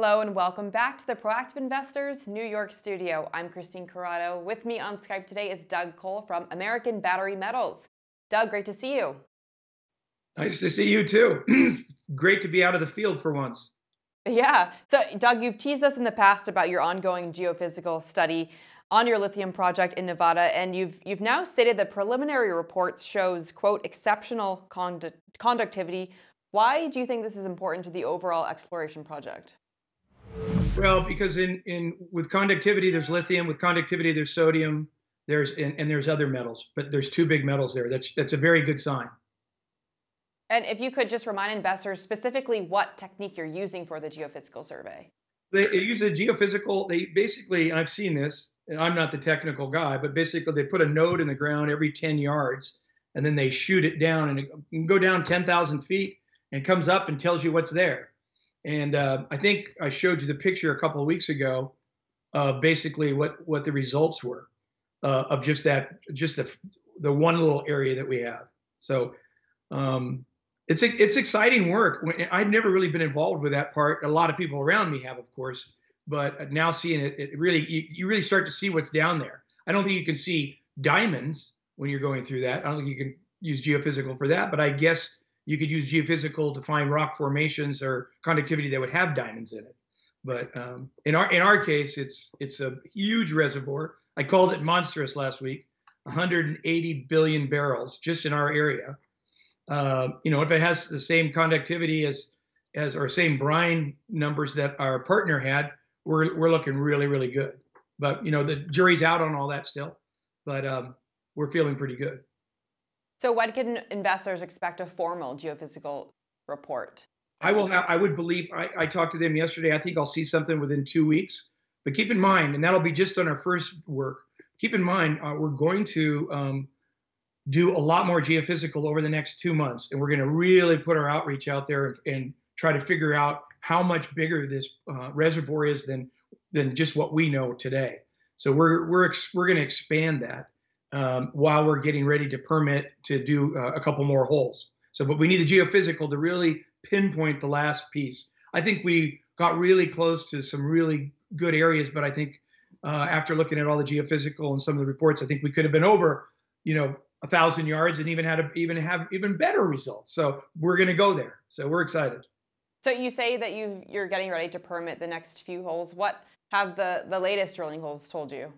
Hello and welcome back to the Proactive Investors New York studio. I'm Christine Corrado. With me on Skype today is Doug Cole from American Battery Metals. Doug, great to see you. Nice to see you too. great to be out of the field for once. Yeah. So, Doug, you've teased us in the past about your ongoing geophysical study on your lithium project in Nevada, and you've you've now stated that preliminary reports shows quote exceptional condu- conductivity. Why do you think this is important to the overall exploration project? Well, because in in with conductivity, there's lithium. With conductivity, there's sodium. There's and, and there's other metals, but there's two big metals there. That's that's a very good sign. And if you could just remind investors specifically what technique you're using for the geophysical survey. They use a geophysical. They basically, I've seen this. And I'm not the technical guy, but basically they put a node in the ground every 10 yards, and then they shoot it down, and it can go down 10,000 feet, and comes up and tells you what's there. And uh, I think I showed you the picture a couple of weeks ago, uh, basically what what the results were uh, of just that, just the the one little area that we have. So um, it's it's exciting work. I've never really been involved with that part. A lot of people around me have, of course, but now seeing it, it really you, you really start to see what's down there. I don't think you can see diamonds when you're going through that. I don't think you can use geophysical for that, but I guess you could use geophysical to find rock formations or conductivity that would have diamonds in it. But um, in our in our case, it's it's a huge reservoir. I called it monstrous last week. 180 billion barrels just in our area. Uh, you know, if it has the same conductivity as as or same brine numbers that our partner had, we're we're looking really really good. But you know, the jury's out on all that still. But um, we're feeling pretty good. So when can investors expect a formal geophysical report? I will have, I would believe, I, I talked to them yesterday. I think I'll see something within two weeks. But keep in mind, and that'll be just on our first work, keep in mind, uh, we're going to um, do a lot more geophysical over the next two months. And we're going to really put our outreach out there and, and try to figure out how much bigger this uh, reservoir is than, than just what we know today. So we're, we're, we're going to expand that um, while we're getting ready to permit to do uh, a couple more holes. So, but we need the geophysical to really pinpoint the last piece. I think we got really close to some really good areas, but I think uh, after looking at all the geophysical and some of the reports, I think we could have been over, you know, a thousand yards and even had a, even have even better results. So we're going to go there. So we're excited. So you say that you you're getting ready to permit the next few holes. What have the the latest drilling holes told you?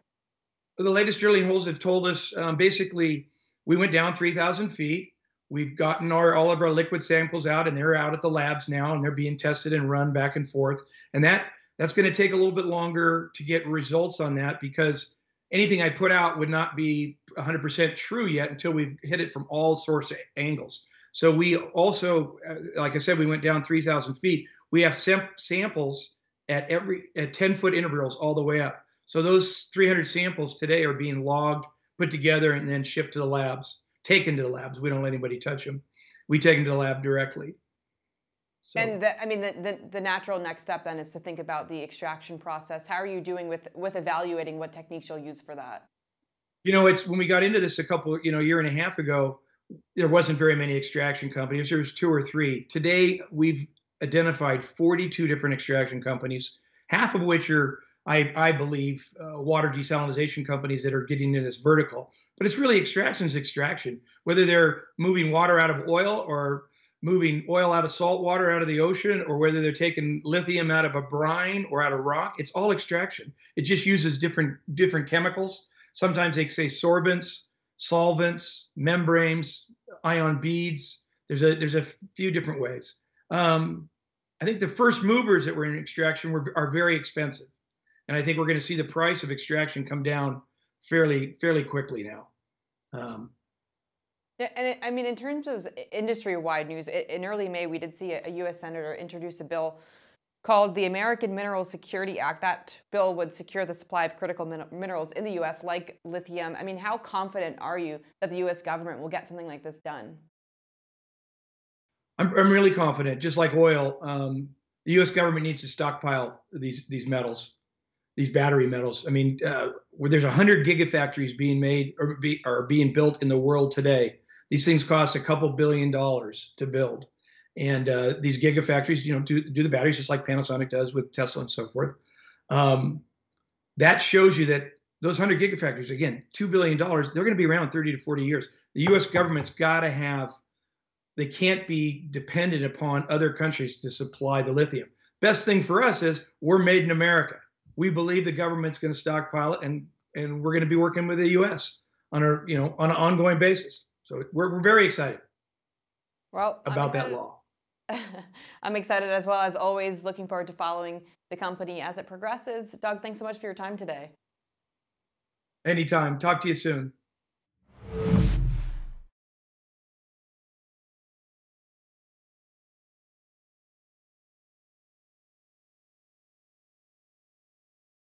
The latest drilling holes have told us um, basically we went down 3,000 feet. We've gotten our all of our liquid samples out, and they're out at the labs now, and they're being tested and run back and forth. And that that's going to take a little bit longer to get results on that because anything I put out would not be 100% true yet until we've hit it from all source angles. So we also, uh, like I said, we went down 3,000 feet. We have samples at every at 10 foot intervals all the way up. So those 300 samples today are being logged, put together, and then shipped to the labs, taken to the labs. We don't let anybody touch them. We take them to the lab directly. So. And the, I mean, the, the, the, natural next step then is to think about the extraction process. How are you doing with with evaluating what techniques you'll use for that? You know, it's when we got into this a couple, you know, year and a half ago, there wasn't very many extraction companies. There was two or three. Today, we've identified 42 different extraction companies, half of which are I, I believe, uh, water desalination companies that are getting in this vertical. But it's really extraction is extraction. Whether they're moving water out of oil or moving oil out of salt water out of the ocean, or whether they're taking lithium out of a brine or out of rock, it's all extraction. It just uses different different chemicals. Sometimes they say sorbents, solvents, membranes, ion beads. There's a there's a few different ways. Um, I think the first movers that were in extraction were, are very expensive and I think we're going to see the price of extraction come down fairly fairly quickly now. Um, yeah, and it, I mean, in terms of industry-wide news, in early May, we did see a, a U.S. senator introduce a bill called the American Mineral Security Act. That bill would secure the supply of critical min- minerals in the U.S., like lithium. I mean, how confident are you that the U.S. government will get something like this done? I'm, I'm really confident. Just like oil, um, the U.S. government needs to stockpile these these metals these battery metals. I mean, uh, where there's 100 gigafactories being made or be, are being built in the world today. These things cost a couple billion dollars to build, and uh, these gigafactories, you know, do do the batteries just like Panasonic does with Tesla and so forth. Um, that shows you that those 100 gigafactories, again, $2 billion, they're going to be around 30 to 40 years. The US government's got to have, they can't be dependent upon other countries to supply the lithium. Best thing for us is we're made in America. We believe the government's going to stockpile it and, and we're going to be working with the US on a, you know, on an ongoing basis. So we're, we're very excited well, about that law. I'm excited as well as always, looking forward to following the company as it progresses. Doug, thanks so much for your time today. Anytime. Talk to you soon.